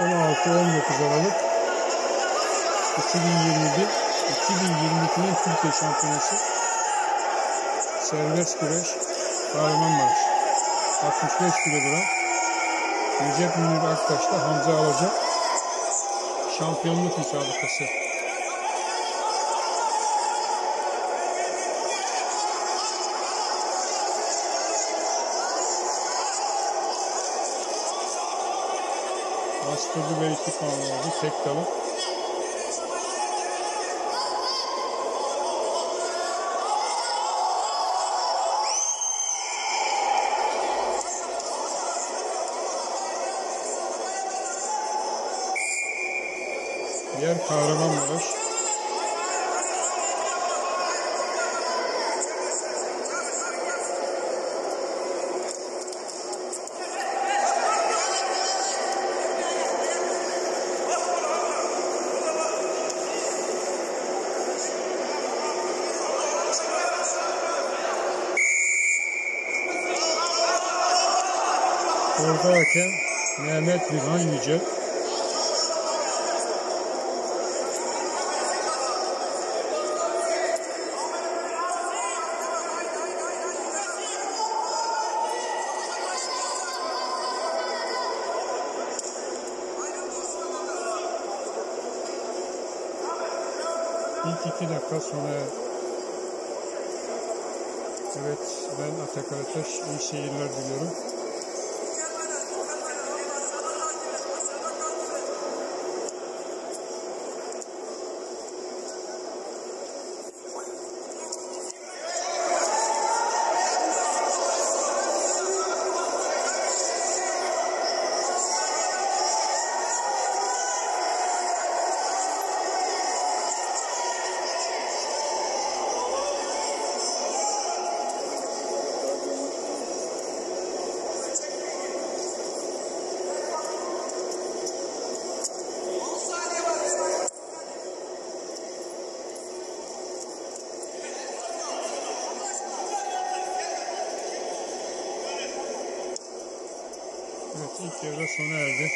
16-19 Aralık 2021 2022'nin Türkiye Şampiyonası. Serbest güreş Kahramanmaraş. 65 kilogram. Recep Münir Aktaş'ta Hamza Alaca şampiyonluk müsabakası. Bastırdı ve iki puan aldı. Tek dalı. Yer Kahramanmaraş. Orada hakem Mehmet Birhan Yüce. İlk iki dakika sonra Evet ben Atak Arataş iyi seyirler diliyorum. Evet ilk devre sona erdi.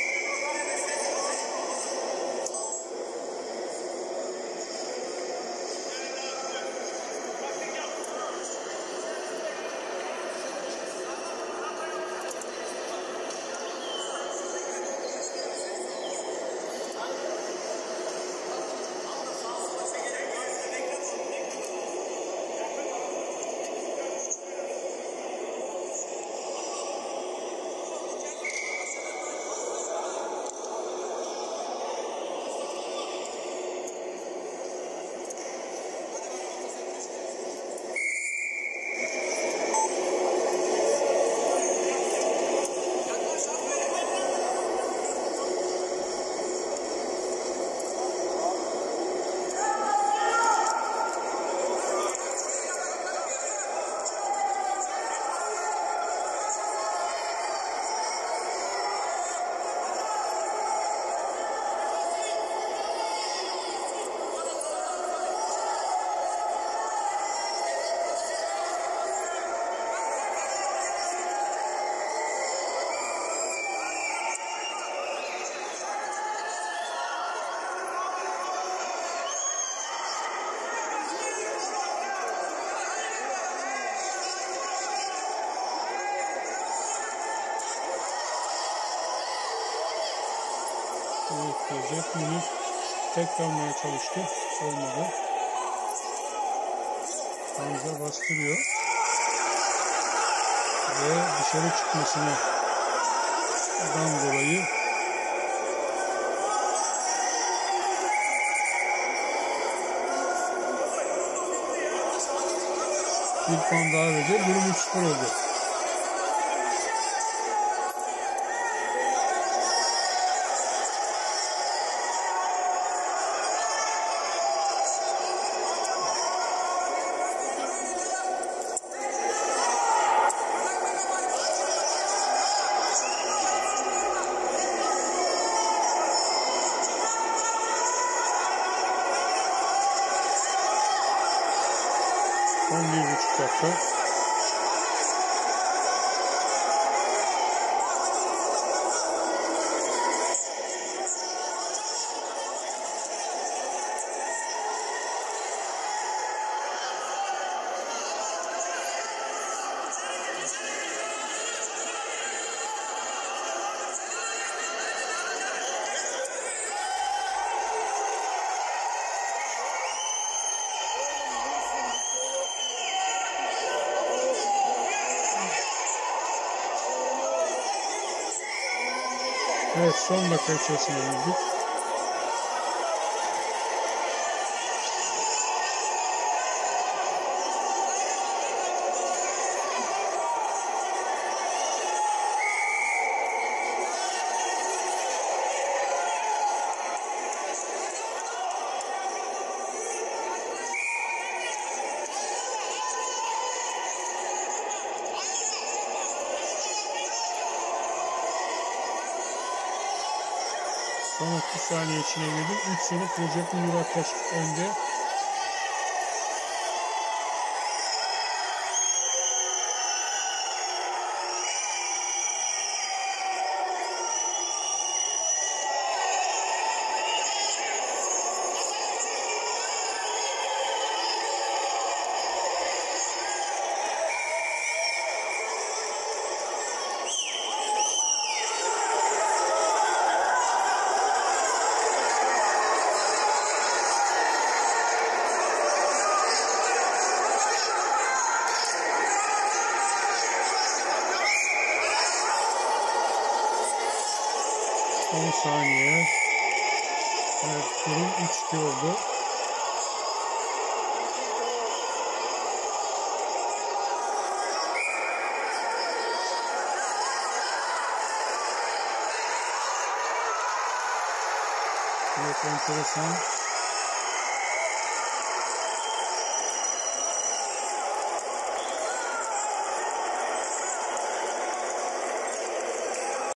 Recep Münir tek kalmaya çalıştı. Olmadı. Hamza bastırıyor. Ve dışarı çıkmasına dan dolayı bir puan daha verdi. Durum 3-0 oldu. Huh? Evet son dakika içerisine girdik. Son 30 saniye içine girdik. 3 sınıf Recep Murattaş önde. Saniye. Evet, durum 3-2 oldu. Evet, enteresan.